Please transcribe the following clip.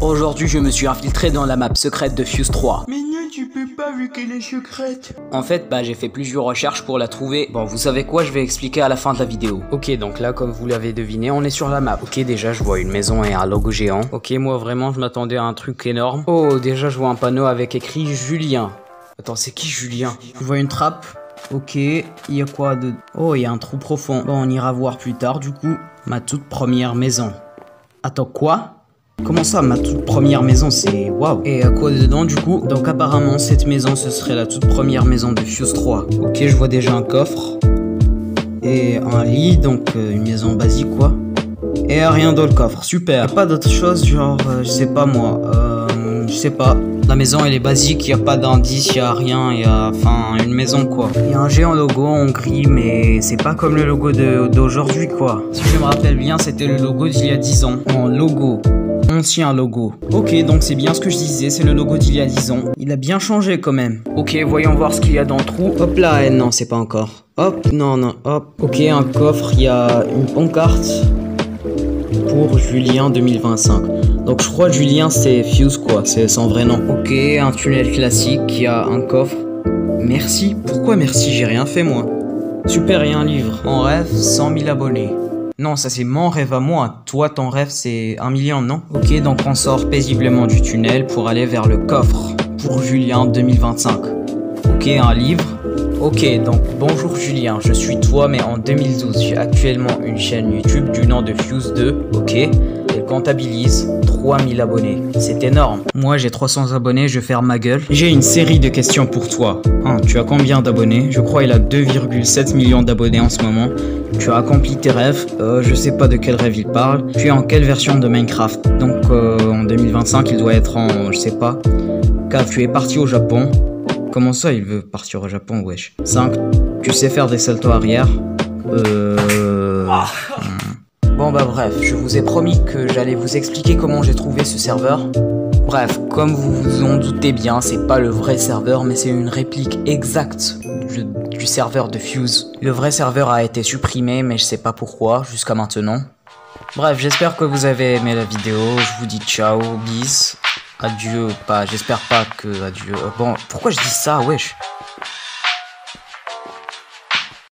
Aujourd'hui, je me suis infiltré dans la map secrète de Fuse 3. Mais non, tu peux pas vu qu'elle est secrète. En fait, bah j'ai fait plusieurs recherches pour la trouver. Bon, vous savez quoi, je vais expliquer à la fin de la vidéo. Ok, donc là, comme vous l'avez deviné, on est sur la map. Ok, déjà, je vois une maison et un logo géant. Ok, moi vraiment, je m'attendais à un truc énorme. Oh, déjà, je vois un panneau avec écrit Julien. Attends, c'est qui Julien? Je vois une trappe? Ok, il y a quoi de... Oh, il y a un trou profond. Bon, on ira voir plus tard, du coup. Ma toute première maison. Attends, quoi? Comment ça, ma toute première maison, c'est waouh Et à quoi dedans du coup? Donc apparemment, cette maison, ce serait la toute première maison de Fuse 3. Ok, je vois déjà un coffre. Et un lit, donc euh, une maison basique quoi. Et rien dans le coffre, super. Pas d'autre chose, genre, euh, je sais pas moi. Euh, je sais pas. La maison elle est basique, y a pas d'indice, y a rien, y a enfin une maison quoi. Y a un géant logo en gris, mais c'est pas comme le logo d'aujourd'hui quoi. Si je me rappelle bien, c'était le logo d'il y a 10 ans. En logo. Ancien logo. Ok, donc c'est bien ce que je disais, c'est le logo d'il y a 10 ans. Il a bien changé quand même. Ok, voyons voir ce qu'il y a dans le trou. Hop là, eh, non, c'est pas encore. Hop, non, non, hop. Ok, un coffre, il y a une pancarte pour Julien 2025. Donc je crois Julien c'est Fuse quoi, c'est son vrai nom. Ok, un tunnel classique, il y a un coffre. Merci Pourquoi merci? J'ai rien fait moi. Super, a un livre. En rêve, 100 000 abonnés. Non, ça c'est mon rêve à moi. Toi, ton rêve c'est un million, non? Ok, donc on sort paisiblement du tunnel pour aller vers le coffre pour Julien 2025. Ok, un livre? Ok, donc bonjour Julien, je suis toi, mais en 2012, j'ai actuellement une chaîne YouTube du nom de Fuse 2. Ok, elle comptabilise 3000 abonnés. C'est énorme. Moi, j'ai 300 abonnés, je ferme ma gueule. J'ai une série de questions pour toi. Hein, tu as combien d'abonnés? Je crois il a 2,7 millions d'abonnés en ce moment. Tu as accompli tes rêves. Euh, je sais pas de quel rêve il parle. Tu es en quelle version de Minecraft? Donc euh, en 2025, il doit être en, je sais pas. Car tu es parti au Japon. Comment ça, il veut partir au Japon, wesh? 5. Tu sais faire des saltos arrière Euh... hmm. Bon bah bref, je vous ai promis que j'allais vous expliquer comment j'ai trouvé ce serveur. Bref, comme vous vous en doutez bien, c'est pas le vrai serveur, mais c'est une réplique exacte du, serveur de Fuse. Le vrai serveur a été supprimé, mais je sais pas pourquoi, jusqu'à maintenant. Bref, j'espère que vous avez aimé la vidéo. Je vous dis ciao, bis. Adieu, pas, j'espère pas que adieu. Euh, Bon, pourquoi je dis ça, wesh?